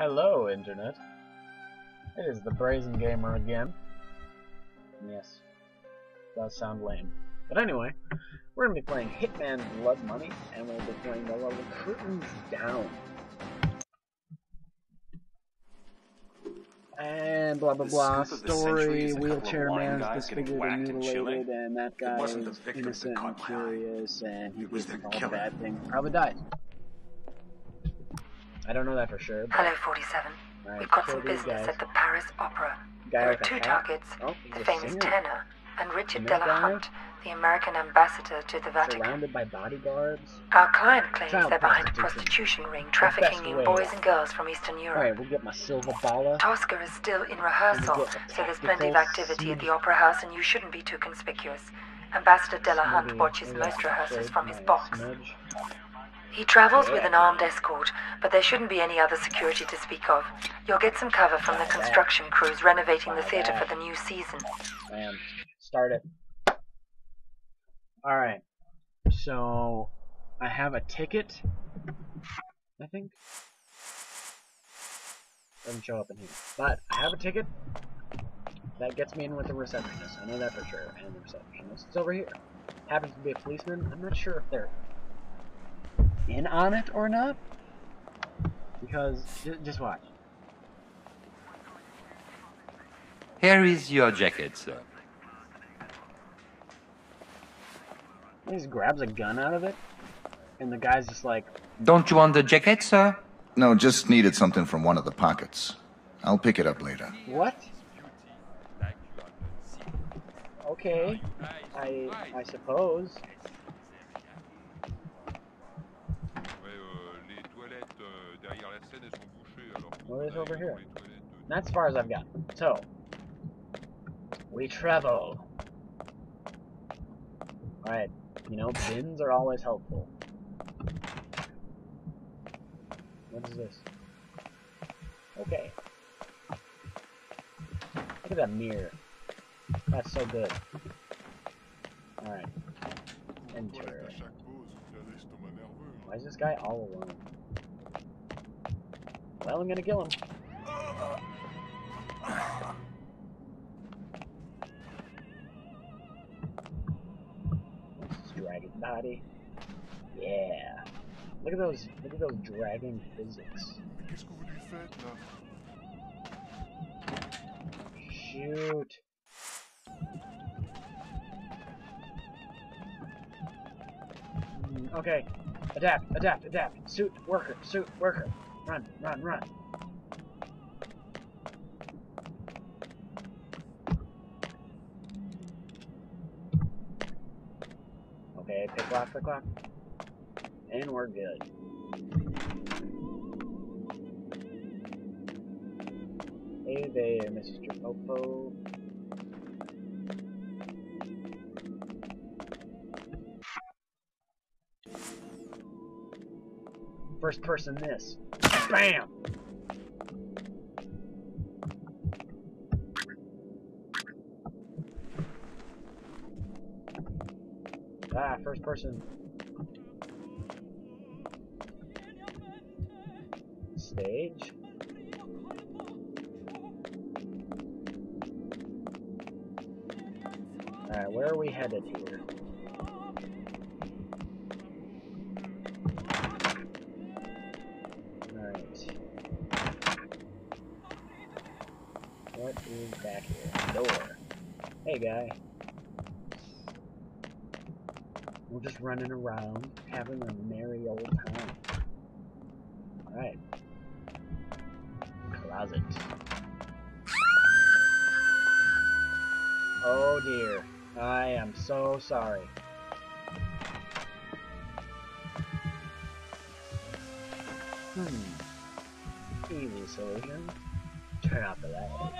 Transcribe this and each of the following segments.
Hello, Internet. It is the Brazen Gamer again. Yes, does sound lame. But anyway, we're going to be playing Hitman Blood Money, and we'll be playing the level Curtains Down. And blah blah blah. scoop of the century Story, is a couple of wheelchair blind man's guys getting disfigured and whacked in Chile. mutilated, and that guy is innocent and caught my eye. curious, and he was the all the bad things. Probably died. I don't know that for sure. but- Hello, 47. Alright, We've got some business guys. at the Paris Opera. Guy There are two hat. targets Oh, the famous singer. tenor and Richard And that guy? Delahunt, the American ambassador to the Vatican. Surrounded by bodyguards. Our client claims Child they're behind a prostitution. ring trafficking in boys and girls from Eastern Europe. Alright, we'll get my Silverballer. Tosca is still in rehearsal, We'll get the so there's plenty of activity at the. Opera House and you shouldn't be too conspicuous. Ambassador Delahunt watches most rehearsals from his box. smudge. He travels with an armed escort, but there shouldn't be any other security to speak of. You'll get some cover from the construction crews renovating the theater for the new season. Bam. Start it. Alright. So, I have a ticket. I think. Doesn't show up in here. But, I have a ticket. That gets me in with the receptionist. I know that for sure. And the receptionist is over here. Happens to be a policeman. I'm not sure if they're in on it or not. Because, j just watch. Here is your jacket, sir. He just grabs a gun out of it. And the guy's just like, Don't you want the jacket, sir? No, just needed something from one of the pockets. I'll pick it up later. What? Okay, I I suppose. What is over here? That's as far as I've got. So, we travel. Alright, you know, bins are always helpful. What is this? Okay. Look at that mirror. That's so good. Alright. Enter. Why is this guy all alone? Well, I'm gonna kill him. Let's drag his body. Yeah. Look at those. Look at those dragon physics. Shoot. Mm, Okay. Adapt, adapt, adapt. Suit worker, suit worker. Run, run, run. Okay, pick lock, pick lock. And we're good. Hey there, Mr. Popo. First person this. Bam! Ah, first person. Stage. Alright, where are we headed here? Hey, guy. We're just running around, having a merry old time. Alright. Closet. Oh dear. I am so sorry. Hmm. Easy solution. Turn off the lights.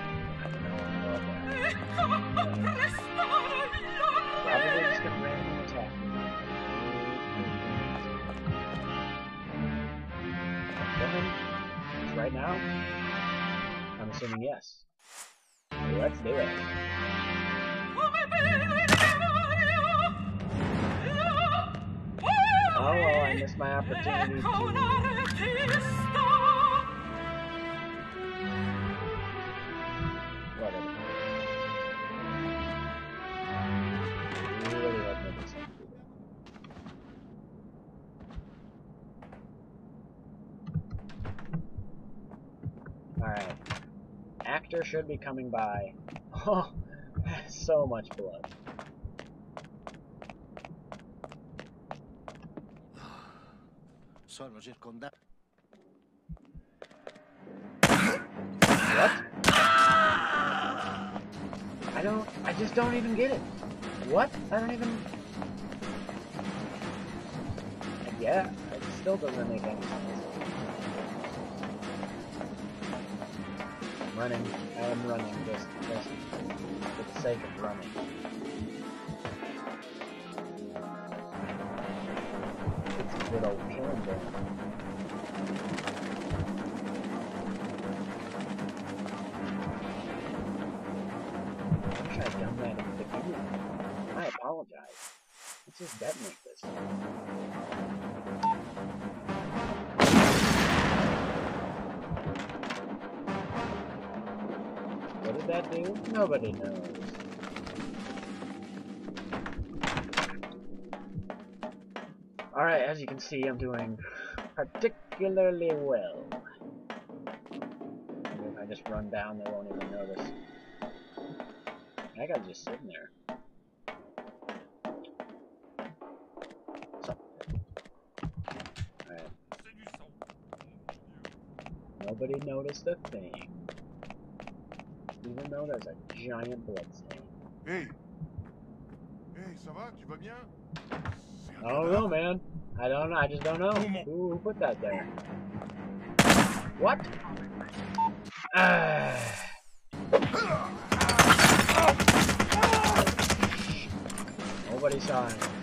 now? I'm assuming yes. Let's do it. Oh I missed my opportunity. Should be coming by. Oh, so much blood. Sono circondato. What? I don't. I just don't even get it. What? I don't even. Yeah, it still doesn't make any sense. Running. I am running just, just for the sake of running. It's a good old killing game. I apologize. Let's just detonate that do? Nobody knows. Alright, as you can see, I'm doing particularly well. Maybe if I just run down, they won't even notice. That guy's just sitting there. Nobody noticed a thing. Even though there's a giant blood stain. Hey Hey, ça va Tu vas bien I don't know, man. I don't know. I just don't know. Who, who put that there? What? Ah. Nobody saw him.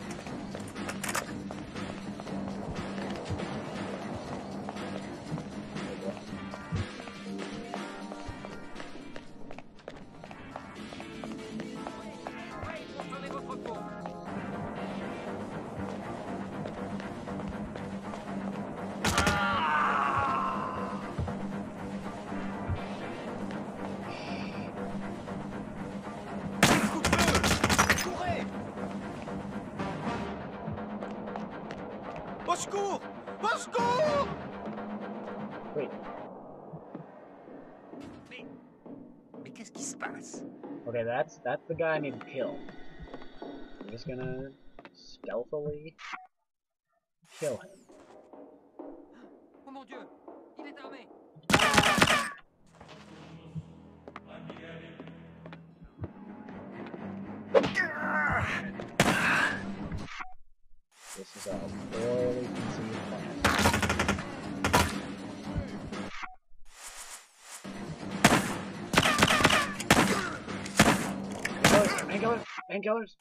Au secours Au secours Wait. Mais qu'est-ce qui se passe Okay, that's that's the guy I need to kill. I'm just gonna stealthily kill him. Oh mon dieu Il est armé This is a Painkillers!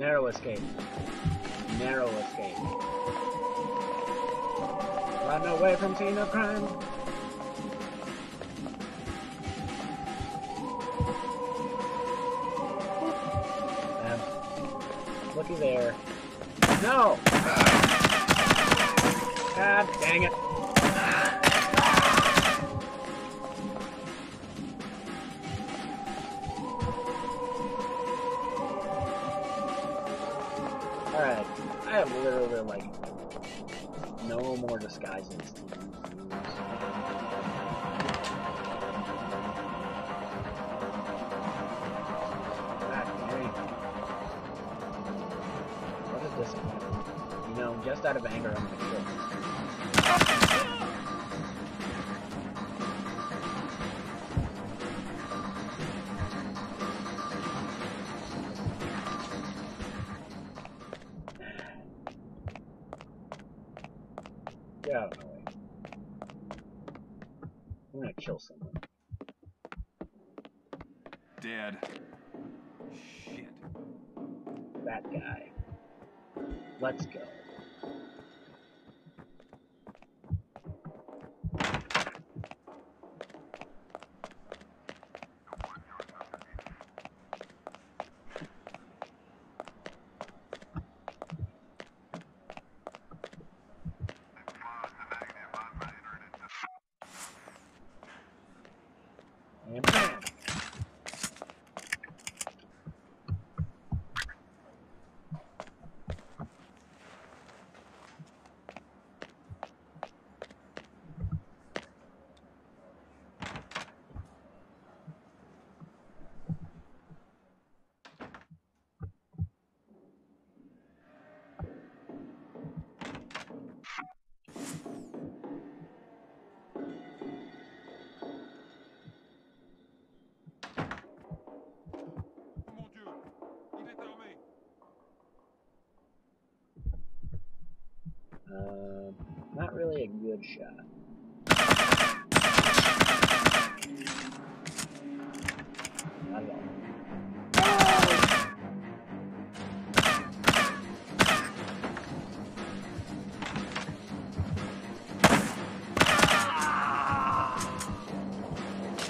Narrow escape. Narrow escape. Run away from scene of crime. Um, looky there. No! God dang it. Alright, I have literally like no more disguises. Back game. What is this? You know, just out of anger, I'm gonna kill Get out of my way. I'm gonna kill someone. Dead. Shit. That guy. Let's go. Um, not really a good shot.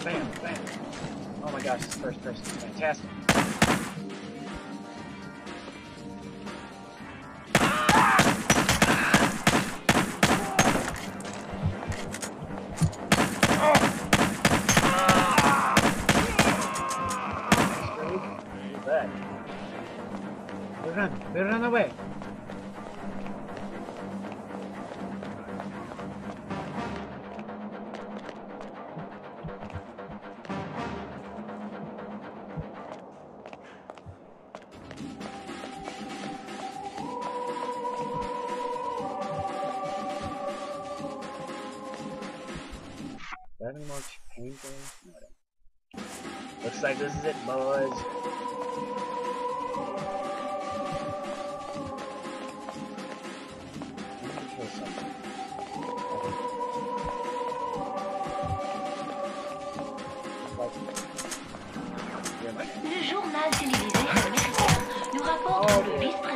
Bam, bam. Oh my gosh, this first person is fantastic. I have any more pain? No, I don't. Looks like this is it, boys. I need to kill something. Like, you're my- Le journal télévisé américain nous rapporte que oh, le dear.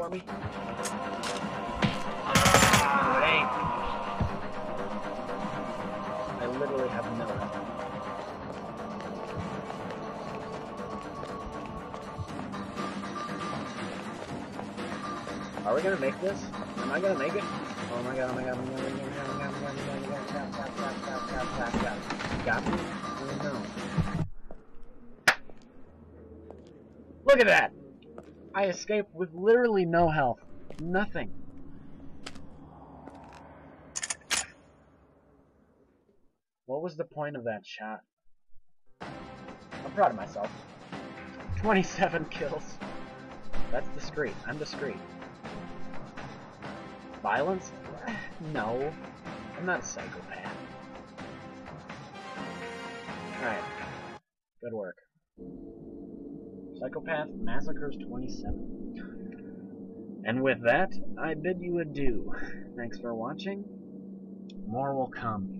For me? I literally have no help. Are we gonna make this? Am I gonna make it? Oh my god, oh my god, oh my god, oh my god, oh my god, oh my god, oh my god, tap, tap, tap, tap, tap, tap, tap. Got me? Oh no. Look at that! I escaped with literally no health. Nothing. What was the point of that shot? I'm proud of myself. 27 kills. That's discreet. I'm discreet. Violence? No. I'm not a psychopath. Alright. Good work. Psychopath Massacres 27. And with that, I bid you adieu. Thanks for watching. More will come.